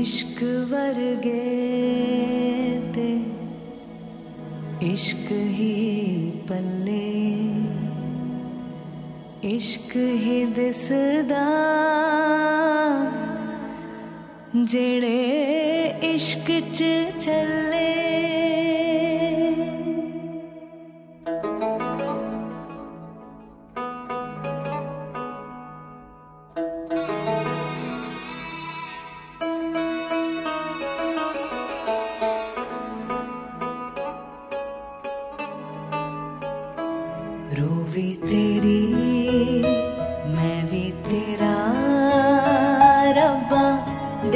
इश्क वर्गे ते इश्क ही पल्ले इश्क ही दिसदा जेड़े इश्क च चले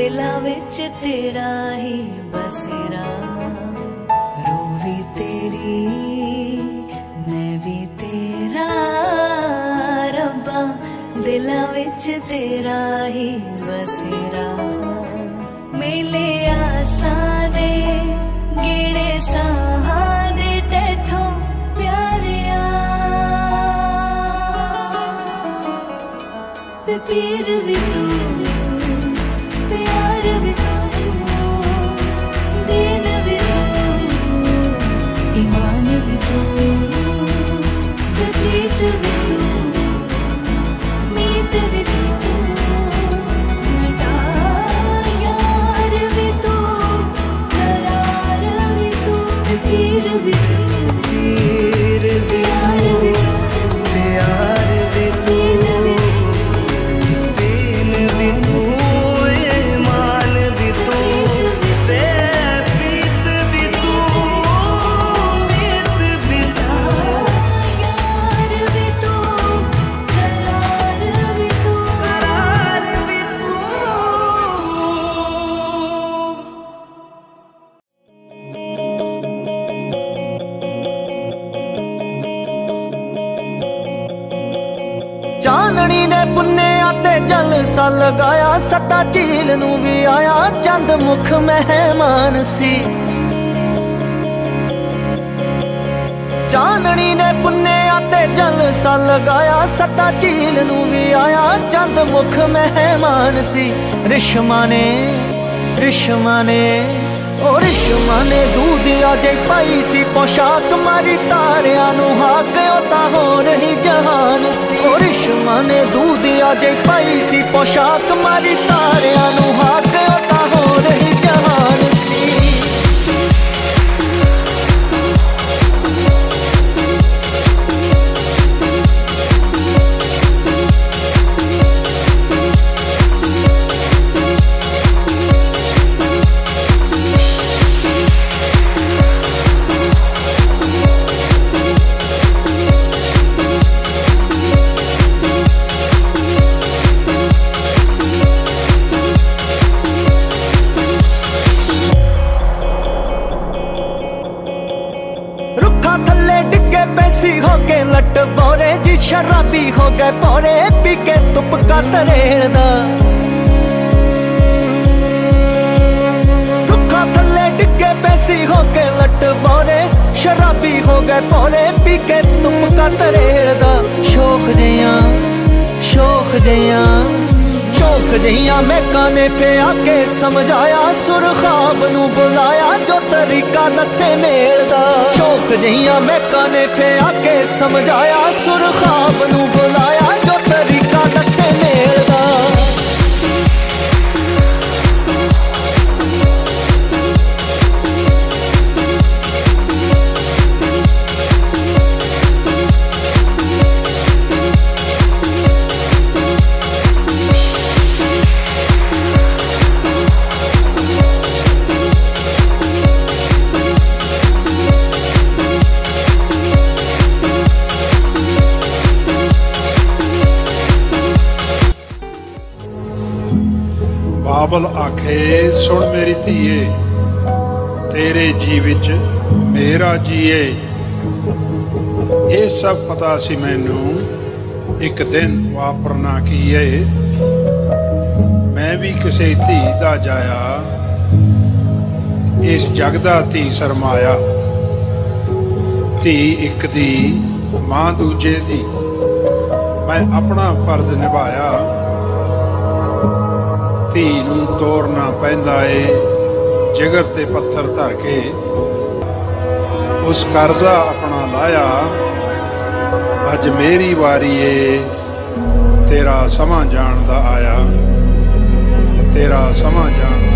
ਦਿਲਾਂ ਵਿੱਚ ਤੇਰਾ ਹੀ ਬਸੇਰਾ। ਰੂਹ ਵੀ ਤੇਰੀ, ਮੈਂ ਵੀ ਤੇਰਾ। ਰੱਬਾ, ਦਿਲਾਂ ਵਿੱਚ ਤੇਰਾ ਹੀ ਬਸੇਰਾ। ਮੇਲੇ ਆਸਾਂ ਦੇ ਗੇੜੇ ਸਾਹਾਂ ਦੇ ਤੇਥੋਂ ਪਿਆਰਿਆ। ਤੇ ਪੀਰ ਵੀ ਤੂੰ ਪੀਰ ਵੀ ਪੁੰਨਿਆ ਤੇ ਜਲਸਾ ਲਗਾਇਆ, ਸੱਤਾ ਝੀਲ ਨੂੰ ਵੀ ਆਇਆ, ਚੰਦ ਮੁਖ ਮਹਿਮਾਨ ਸੀ। ਚਾਂਦਣੀ ਨੇ ਪੁੰਨਿਆ ਤੇ ਜਲਸਾ ਲਗਾਇਆ, ਸੱਤਾ ਝੀਲ ਨੂੰ ਵੀ ਆਇਆ, ਚੰਦ ਮੁਖ ਮਹਿਮਾਨ ਸੀ। ਰਿਸ਼ਮਾ ਨੇ ਰਿਸ਼ਮਾ ਨੇ ਉਹ ਰਿਸ਼ਮਾ ਨੇ ਦੂਧਿਆ ਜੇ ਪਾਈ ਸੀ, ਪੋਸ਼ਾਕ ਮਾਰੀ ਤਾਰਿਆਂ ਨੂੰ ਹਾਕ, ਉਹ ਤਾਂ ਹੋ ਰਹੀ ਜਹਾਨ ਸੀ। ਉਹ ਰਿਸ਼ਮਾ ਨੇ ਦੂਧਿਆ ਜੇ ਪਾਈ ਸੀ, ਪੋਸ਼ਾਕ ਮਾਰੀ ਤਾਰਿਆਂ ਸ਼ਰਾਬੀ ਹੋ ਗਏ ਪੋਰੇ ਪੀ ਕੇ ਤੁਪਕਾ ਤਰੇੜਦਾ ਰੁੱਖਾਂ ਥੱਲੇ ਡਿੱਗੇ ਪੈਸੀ ਹੋ ਕੇ ਲੱਟ ਬੋਰੇ ਸ਼ਰਾਬੀ ਹੋ ਗਏ ਪੋਰੇ ਪੀ ਕੇ ਤੁਪਕਾ ਤਰੇੜਦਾ ਸ਼ੋਖ ਜਿਆਂ ਸ਼ੋਖ ਜਿਆਂ ਸ਼ੋਖ ਮੈਕਾਂ ਨੇ ਕਾਨੇ ਫਿਆ ਕੇ ਸਮਝਾਇਆ ਸੁਰ ਖਾਬ ਨੂੰ ਬੁਲਾਇਆ, ਜੋ ਤਰੀਕਾ ਦੱਸੇ ਮੇਲ ਦਾ। ਸ਼ੋਖ ਜਿਆਂ ਮੈਂ ਕਾਨੇ ਫਿਆ ਕੇ ਸਮਝਾਇਆ ਸੁਰ ਖਾਬ ਨੂੰ ਬੁਲਾਇਆ ਬਾਬਲ ਆਖੇ, ਸੁਣ ਮੇਰੀ ਧੀਏ, ਤੇਰੇ ਜੀ ਵਿੱਚ ਮੇਰਾ ਜੀਏ। ਇਹ ਸਭ ਪਤਾ ਸੀ ਮੈਨੂੰ, ਇੱਕ ਦਿਨ ਵਾਪਰਨਾ ਕੀ ਏ ਮੈਂ ਵੀ ਕਿਸੇ ਧੀ ਦਾ ਜਾਇਆ, ਇਸ ਜਗ ਦਾ ਧੀ ਸਰਮਾਇਆ। ਧੀ ਇੱਕ ਦੀ, ਮਾਂ ਦੂਜੇ ਦੀ। ਮੈਂ ਆਪਣਾ ਫਰਜ਼ ਨਿਭਾਇਆ। ਧੀ ਨੂੰ ਤੋਰਨਾ ਪੈਂਦਾ ਏ, ਜਿਗਰ ਤੇ ਪੱਥਰ ਧਰ ਕੇ। ਉਸ ਕਰਜ਼ਾ ਆਪਣਾ ਲਾਇਆ, ਅੱਜ ਮੇਰੀ ਵਾਰੀ ਏ, ਤੇਰਾ ਸਮਾਂ ਜਾਣ ਦਾ ਆਇਆ। ਤੇਰਾ ਸਮਾਂ ਜਾਣ